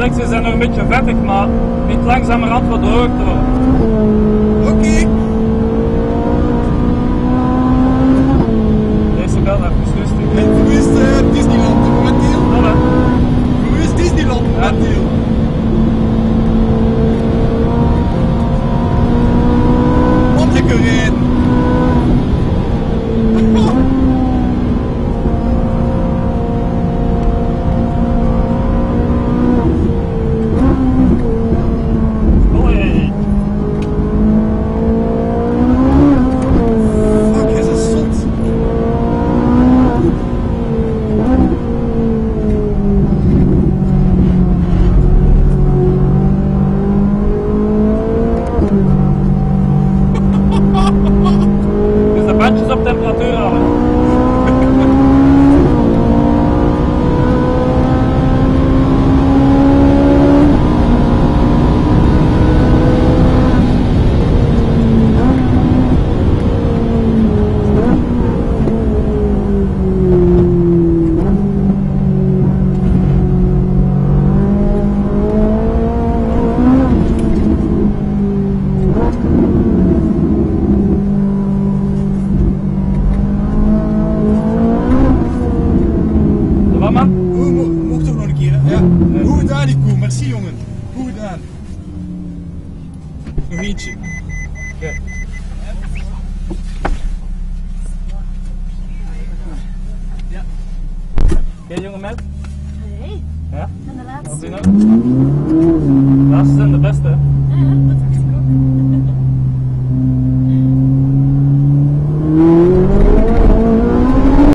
reflexen zijn er een beetje vettig, maar niet langzamerhand wat droogte te worden. 对了。Merci, jongen. Goed gedaan. Nog eentje. Oké. Oké jonge meid? Nee, Ja? en de Wat laatste. doen we? Laatste zijn de beste.